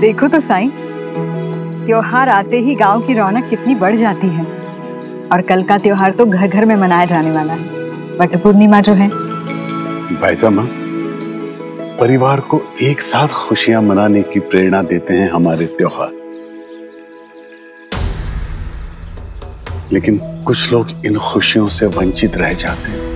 देखो तो साईं, त्योहार आते ही गाँव की रौनक कितनी बढ़ जाती है। और कल का त्योहार तो घर घर में मनाया जाने वाला है। वट पूर्णिमा जो है? भाईजामा परिवार को एक साथ खुशियाँ मनाने की प्रेरणा देते हैं हमारे त्योहार। लेकिन कुछ लोग इन खुशियों से वंचित रह जाते हैं।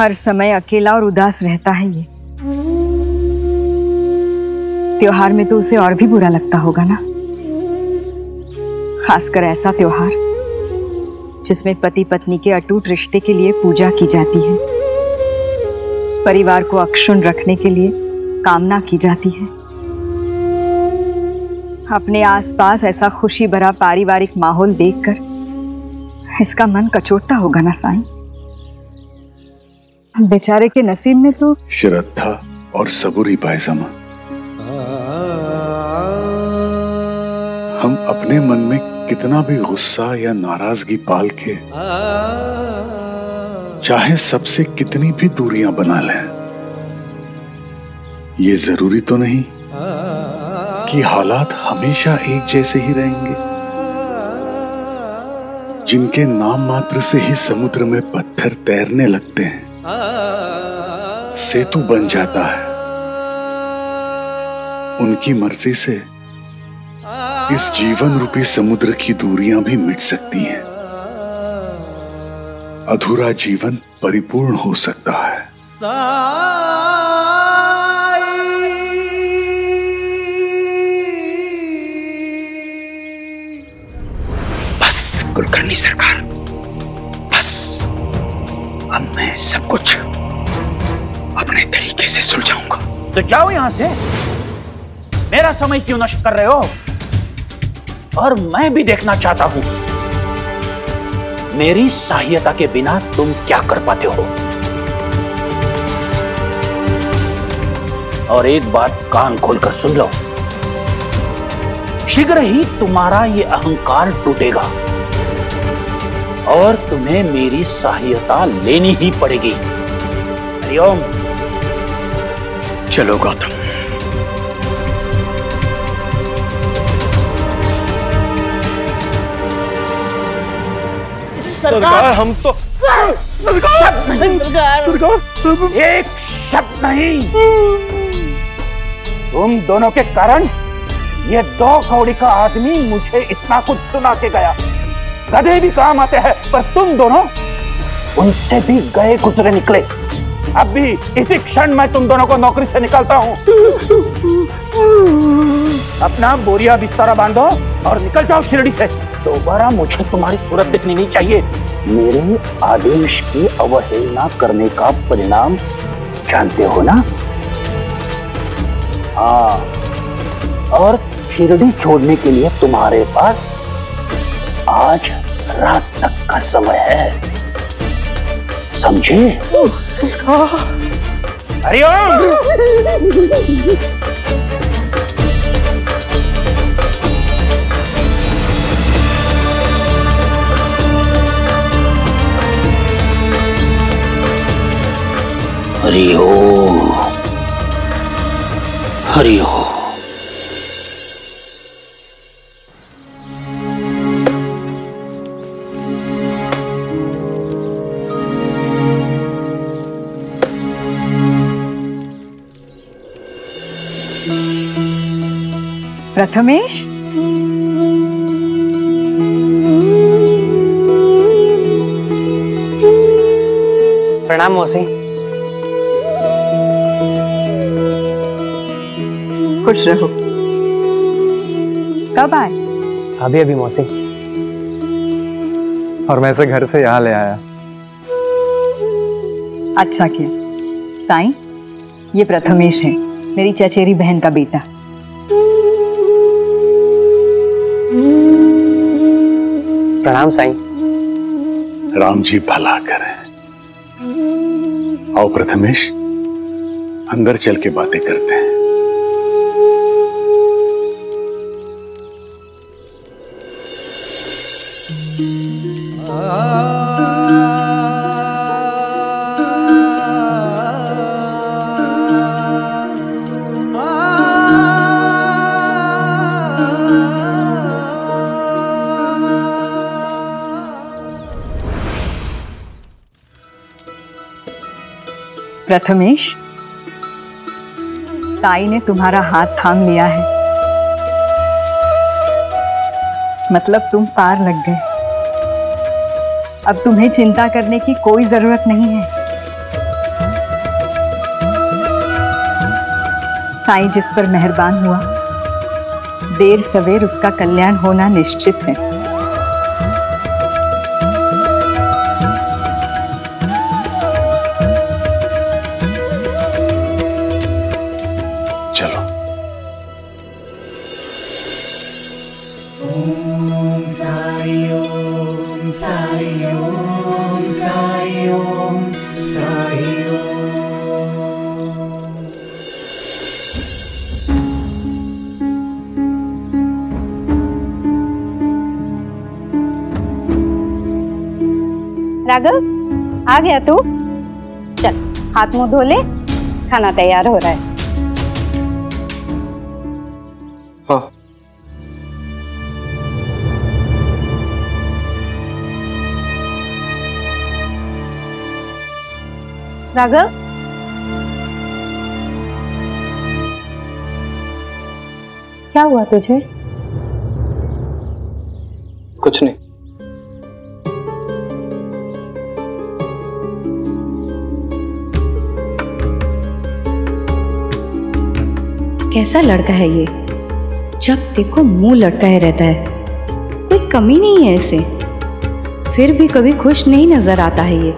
हर समय अकेला और उदास रहता है ये। त्योहार में तो उसे और भी बुरा लगता होगा ना? खासकर ऐसा त्योहार, जिसमें पति पत्नी के अटूट रिश्ते के लिए पूजा की जाती है, परिवार को अक्षुण रखने के लिए कामना की जाती है। अपने आसपास ऐसा खुशी भरा पारिवारिक माहौल देखकर इसका मन कचोटता होगा ना, साईं? बेचारे के नसीब में तो श्रद्धा और सबूरी पायजामा। हम अपने मन में कितना भी गुस्सा या नाराज़गी पाल के, चाहे सबसे कितनी भी दूरियाँ बना लें, ये ज़रूरी तो नहीं कि हालात हमेशा एक जैसे ही रहेंगे। जिनके नाम मात्र से ही समुद्र में पत्थर तैरने लगते हैं सेतु बन जाता है। उनकी मर्ज़ी से इस जीवन रूपी समुद्र की दूरियाँ भी मिट सकती हैं। अधूरा जीवन परिपूर्ण हो सकता है। बस कुलकर्णी सरकार। सब कुछ अपने तरीके से सुलझाऊँगा। तो जाओ यहाँ से। मेरा समय क्यों नष्ट कर रहे हो? और मैं भी देखना चाहता हूँ। मेरी सहायता के बिना तुम क्या कर पाते हो? और एक बात कान खोलकर सुन लो। शीघ्र ही तुम्हारा ये अहंकार टूटेगा। और तुम्हें मेरी सहायता लेनी ही पड़ेगी। हरिओम। चलो गौतम। सरकार हम तो नहीं सरकार। एक शब्द नहीं। तुम दोनों के कारण ये दो कौड़ी का आदमी मुझे इतना कुछ सुना के गया। गधे भी काम आते हैं, पर तुम दोनों उनसे भी गए गुजरे निकले। अब भी इसी क्षण मैं तुम दोनों को नौकरी से निकालता हूँ। अपना बोरिया बिस्तारा बांधो और निकल जाओ शिरडी से। दोबारा मुझे तुम्हारी सूरत दिखनी नहीं चाहिए। मेरे आदेश की अवहेलना करने का परिणाम जानते हो ना? हाँ और शिरडी छोड़ने के लिए तुम्हारे पास आज रात तक का समय है। समझे? हरिओम हरि ओम। हरि ओम। प्रथमेश? प्रणाम मौसी। खुश रहो। कब आए? अभी अभी मौसी। और मैं इसे घर से यहाँ ले आया। अच्छा किया। साईं ये प्रथमेश है मेरी चचेरी बहन का बेटा। प्रणाम साईं। राम जी भला करें। आओ प्रथमेश अंदर चल के बातें करते हैं। प्रथमेश, साई ने तुम्हारा हाथ थाम लिया है। मतलब तुम पार लग गए। अब तुम्हें चिंता करने की कोई ज़रूरत नहीं है। साई जिस पर मेहरबान हुआ, देर सवेर उसका कल्याण होना निश्चित है। आ गया तू? चल हाथ मुँह धो ले खाना तैयार हो रहा है। हाँ। राघव? क्या हुआ तुझे? कुछ नहीं। कैसा लड़का है ये? जब देखो मुँह लटकाए रहता है। कोई कमी नहीं है इसे फिर भी कभी खुश नहीं नज़र आता है ये।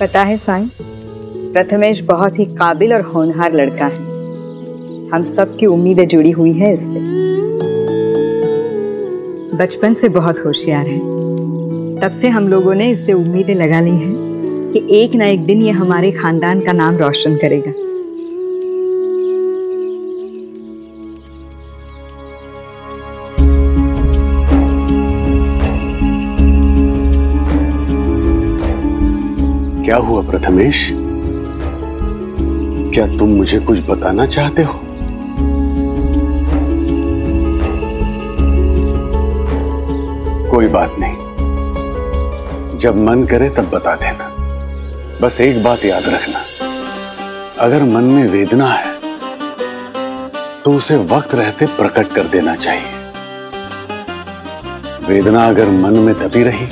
पता है साईं, प्रथमेश बहुत ही काबिल और होनहार लड़का है। हम सब की उम्मीदें जुड़ी हुई है इससे। बचपन से बहुत होशियार है। तब से हम लोगों ने इससे उम्मीदें लगा ली हैं कि एक ना एक दिन ये हमारे खानदान का नाम रोशन करेगा। क्या हुआ प्रथमेश? क्या तुम मुझे कुछ बताना चाहते हो? कोई बात नहीं। जब मन करे तब बता देना। बस एक बात याद रखना। अगर मन में वेदना है तो उसे वक्त रहते प्रकट कर देना चाहिए। वेदना अगर मन में दबी रही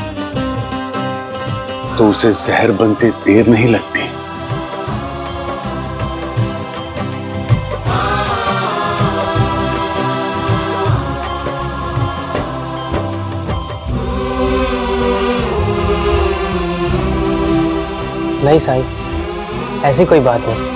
तो उसे जहर बनते देर नहीं लगती। नहीं साईं। ऐसी कोई बात नहीं।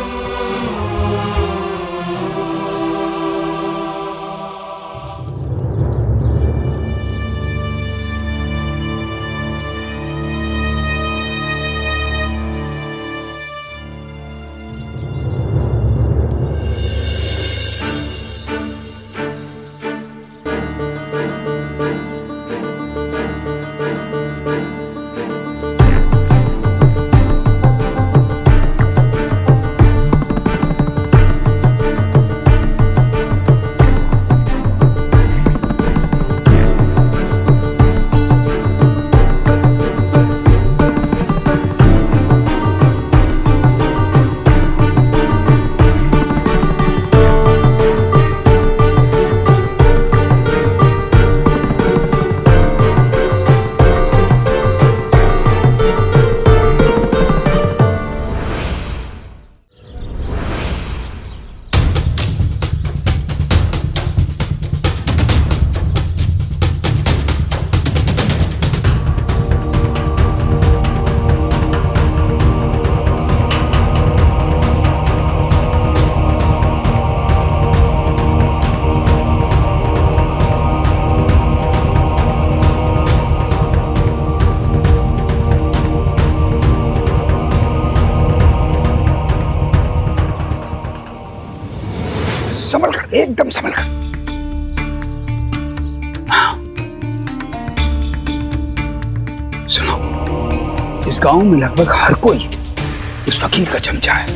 एकदम संभल कर। हाँ। सुनो। इस गाँव में लगभग हर कोई उस फकीर का चमचा है।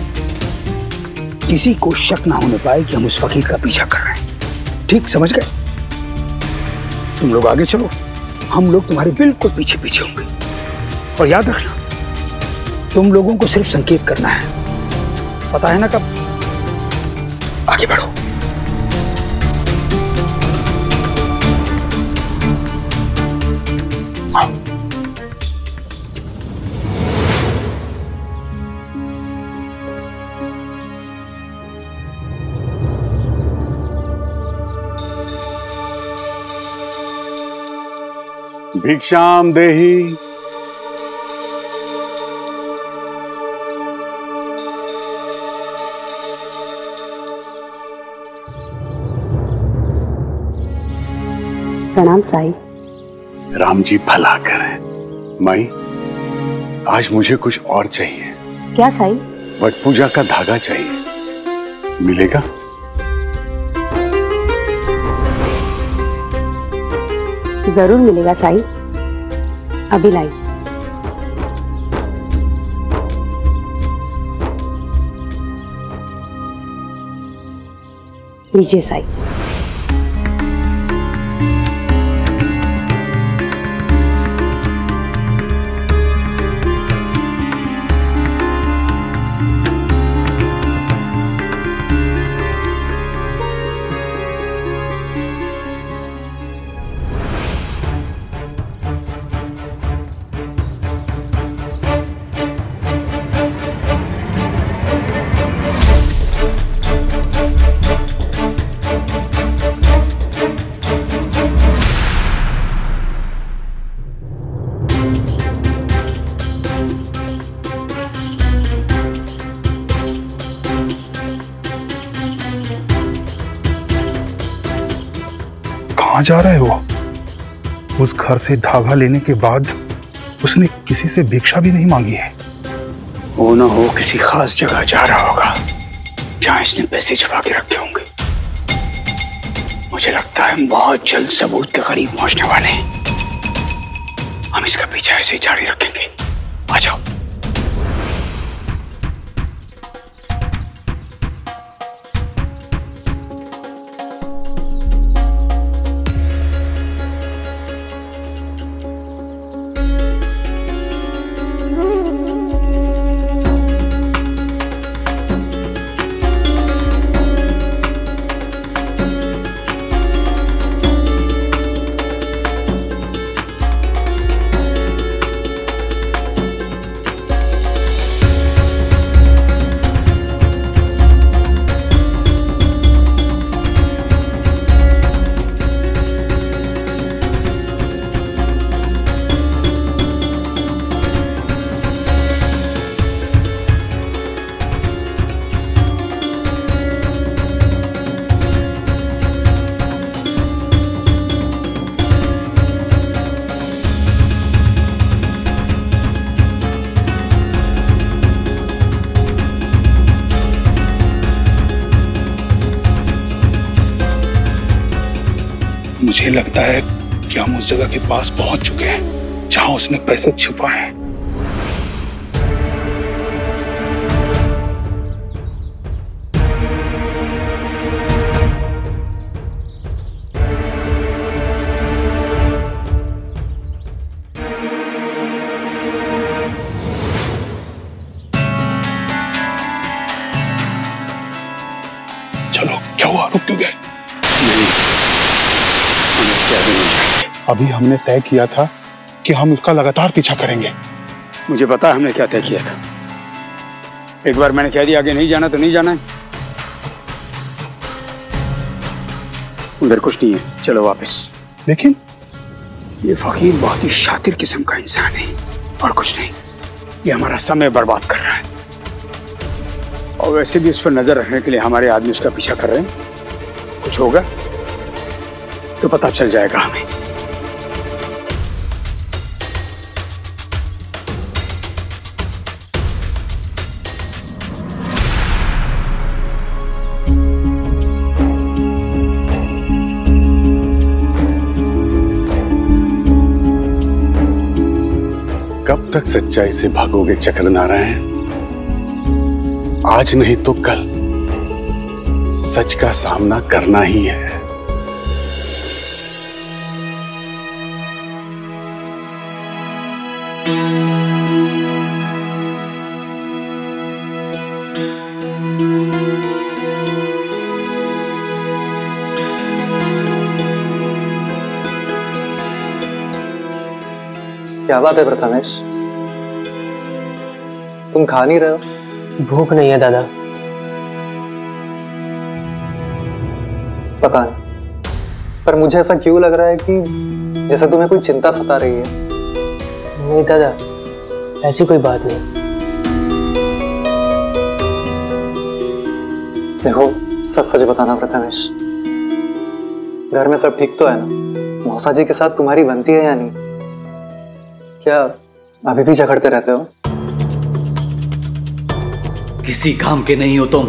किसी को शक ना होने पाए कि हम उस फकीर का पीछा कर रहे हैं। ठीक, समझ गए? तुम लोग आगे चलो। हम लोग तुम्हारे बिल्कुल पीछे पीछे होंगे। और याद रखना, तुम लोगों को सिर्फ़ संकेत करना है। पता है ना कब? आगे बढ़ो। भिक्षाम देही। प्रणाम साई। राम जी भला करें। माई आज मुझे कुछ और चाहिए। क्या साई? वट पूजा का धागा चाहिए। मिलेगा? ज़रूर मिलेगा साई। अभी लाई लीजिए साई। कहाँ जा रहा है वो? उस घर से धागा लेने के बाद उसने किसी से भिक्षा भी नहीं मांगी है। वो ना हो किसी खास जगह जा रहा होगा, जहाँ इसने पैसे छुपा के रखे होंगे। मुझे लगता है हम बहुत जल्द सबूत के करीब पहुँचने वाले हैं। हम इसका पीछा ऐसे जारी रखेंगे। आ जाओ। मुझे लगता है कि हम उस जगह के पास पहुँच चुके हैं, जहाँ उसने पैसे छुपाए हैं। अभी हमने तय किया था कि हम उसका लगातार पीछा करेंगे। मुझे पता है हमने क्या तय किया था। एक बार मैंने कह दिया आगे नहीं जाना तो नहीं जाना है। उधर कुछ नहीं है। चलो वापस। लेकिन ये फकीर बहुत ही शातिर किस्म का इंसान है और कुछ नहीं। ये हमारा समय बर्बाद कर रहा है। और वैसे भी उस पर नज़र रखने के लिए हमारे आदमी उसका पीछा कर रहे हैं। कुछ होगा तो पता चल जाएगा हमें। तक सच्चाई से भागोगे चक्र नारायण आज नहीं तो कल। सच का सामना करना ही है। क्या बात है प्रथमेश? तुम खा नहीं रहे हो? भूख नहीं है दादा। पता नहीं पर मुझे ऐसा क्यों लग रहा है कि जैसे तुम्हें कोई चिंता सता रही है? नहीं दादा ऐसी कोई बात नहीं। देखो सच सच बताना प्रथमेश। घर में सब ठीक तो है ना? मौसा जी के साथ तुम्हारी बनती है या नहीं? क्या अभी भी झगड़ते रहते हो? किसी काम के नहीं हो तुम।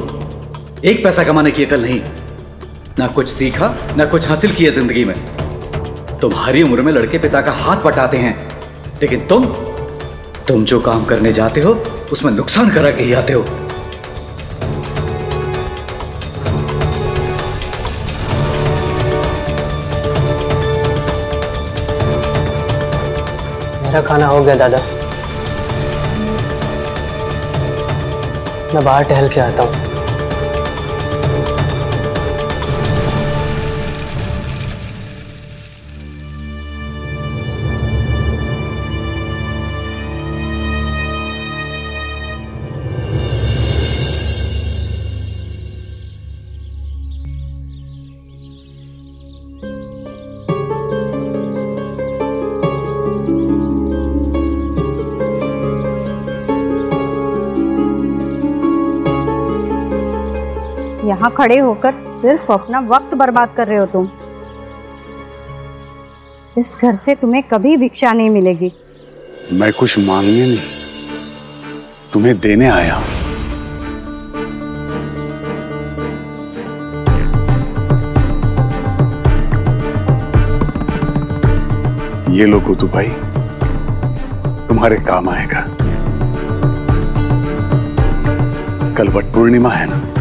एक पैसा कमाने की अकल नहीं। ना कुछ सीखा, ना कुछ हासिल किया ज़िंदगी में। तुम्हारी उम्र में लड़के पिता का हाथ पटाते हैं। लेकिन तुम तुम जो काम करने जाते हो, उसमें नुकसान करा के ही आते हो। मेरा खाना हो गया, दादा। मैं बाहर टहल के आता हूँ। यहाँ खड़े होकर सिर्फ़ अपना वक्त बर्बाद कर रहे हो तुम। इस घर से तुम्हें कभी भिक्षा नहीं मिलेगी। मैं कुछ मांगने नहीं, तुम्हें देने आया हूँ। ये लो कुतु भाई, तुम्हारे काम आएगा। कल वट पूर्णिमा है ना?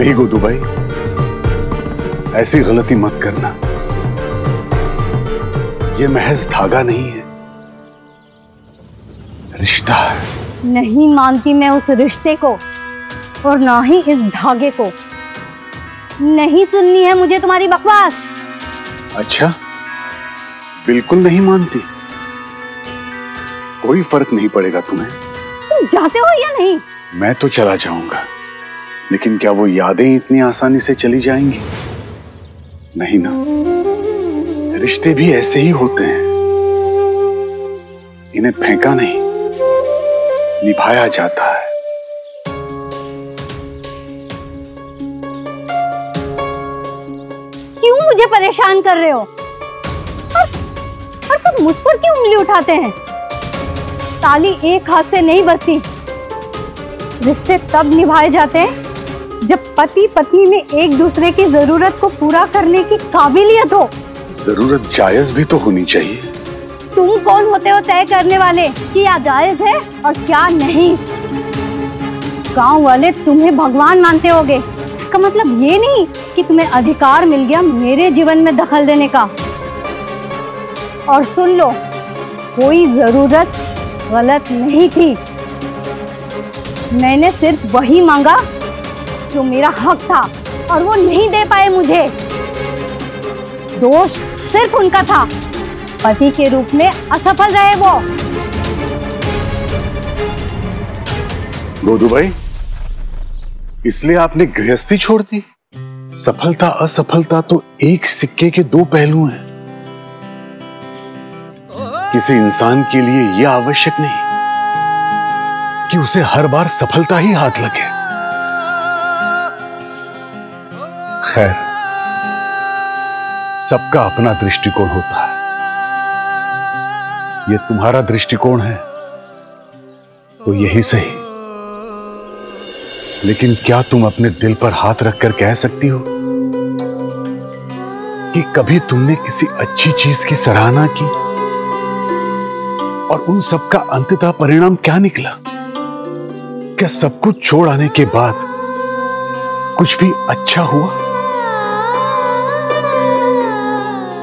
नहीं गोदू भाई। ऐसी गलती मत करना। ये महज धागा नहीं है। रिश्ता है। नहीं मानती मैं उस रिश्ते को और ना ही इस धागे को। नहीं सुननी है मुझे तुम्हारी बकवास। अच्छा बिल्कुल नहीं मानती। कोई फ़र्क नहीं पड़ेगा तुम्हें। तुम जाते हो या नहीं? मैं तो चला जाऊँगा। लेकिन क्या वो यादें इतनी आसानी से चली जाएँगी? नहीं ना। रिश्ते भी ऐसे ही होते हैं। इन्हें फेंका नहीं। निभाया जाता है। क्यों मुझे परेशान कर रहे हो? और, और सब मुझ पर क्यों उंगली उठाते हैं? ताली एक हाथ से नहीं बसती रिश्ते तब निभाए जाते हैं जब पति पत्नी में एक दूसरे की ज़रूरत को पूरा करने की काबिलियत हो। ज़रूरत जायज़ भी तो होनी चाहिए। तुम कौन होते हो तय करने वाले कि क्या जायज़ है और क्या नहीं? गाँव वाले तुम्हें भगवान मानते होगे। इसका मतलब ये नहीं कि तुम्हें अधिकार मिल गया मेरे जीवन में दखल देने का। और सुन लो कोई ज़रूरत गलत नहीं थी। मैंने सिर्फ़ वही मांगा जो मेरा हक था और वो नहीं दे पाए मुझे। दोष सिर्फ़ उनका था। पति के रूप में असफल रहे वो। गोदू भाई इसलिए आपने गृहस्थी छोड़ दी? सफलता, असफलता तो एक सिक्के के दो पहलू हैं। किसी इंसान के लिए यह आवश्यक नहीं कि उसे हर बार सफलता ही हाथ लगे। खैर सबका अपना दृष्टिकोण होता है। ये तुम्हारा दृष्टिकोण है तो यही सही। लेकिन क्या तुम अपने दिल पर हाथ रखकर कह सकती हो कि कभी तुमने किसी अच्छी चीज़ की सराहना की? और उन सब का अंततः परिणाम क्या निकला? क्या सब कुछ छोड़ आने के बाद कुछ भी अच्छा हुआ?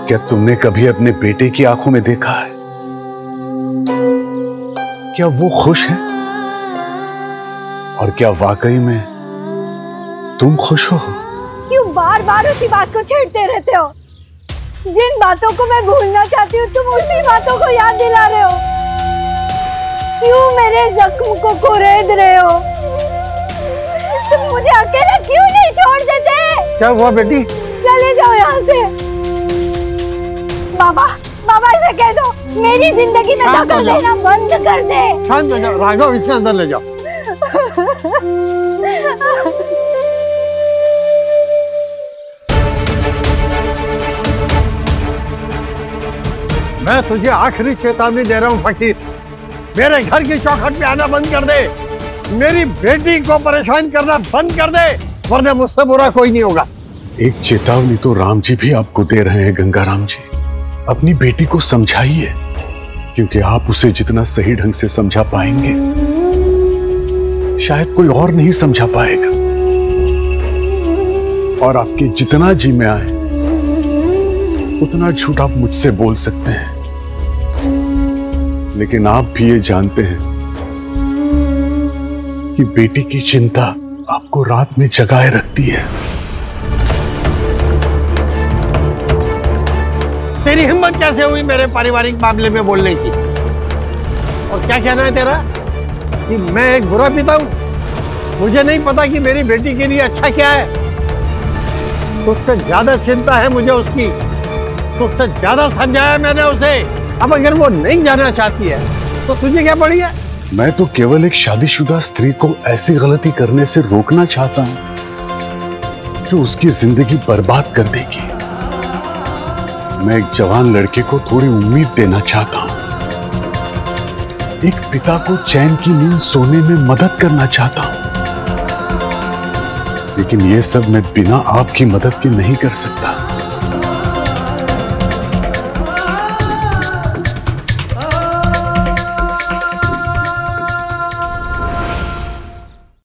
क्या तुमने कभी अपने बेटे की आँखों में देखा है? क्या वो खुश है? और क्या वाकई में तुम खुश हो? क्यों बार बार उसी बात को छेड़ते रहते हो? जिन बातों को मैं भूलना चाहती हूँ तुम उसी बातों को याद दिला रहे हो। क्यों मेरे जख्म को कुरेद रहे हो? तुम मुझे अकेला क्यों नहीं छोड़ देते? क्या हुआ बेटी? चले जाओ यहाँ से। बाबा बाबा इसे कह दो मेरी ज़िंदगी में दखल देना बंद कर दे। शांत हो जाओ राघव इसके अंदर ले जाओ। मैं तुझे आखिरी चेतावनी दे रहा हूँ फकीर। मेरे घर की चौखट पे आना बंद कर दे। मेरी बेटी को परेशान करना बंद कर दे वरना मुझसे बुरा कोई नहीं होगा। एक चेतावनी तो राम जी भी आपको दे रहे हैं गंगाराम जी। अपनी बेटी को समझाइए, क्योंकि आप उसे जितना सही ढंग से समझा पाएँगे, शायद कोई और नहीं समझा पाएगा। और आपके जितना जी में आए, उतना झूठ आप मुझसे बोल सकते हैं। लेकिन आप भी ये जानते हैं कि बेटी की चिंता आपको रात में जगाए रखती है। तेरी हिम्मत कैसे हुई मेरे पारिवारिक मामले में बोलने की? और क्या कहना है तेरा? कि मैं एक बुरा पिता हूँ? मुझे नहीं पता कि मेरी बेटी के लिए अच्छा क्या है। तुझसे ज़्यादा चिंता है मुझे उसकी। तुझसे ज़्यादा समझाया मैंने उसे। अब अगर वो नहीं जाना चाहती है तो तुझे क्या पड़ी है? मैं तो केवल एक शादीशुदा स्त्री को ऐसी गलती करने से रोकना चाहता हूँ जो उसकी ज़िंदगी बर्बाद कर देगी। मैं एक जवान लड़के को थोड़ी उम्मीद देना चाहता हूँ। एक पिता को चैन की नींद सोने में मदद करना चाहता हूँ। लेकिन ये सब मैं बिना आपकी मदद के नहीं कर सकता।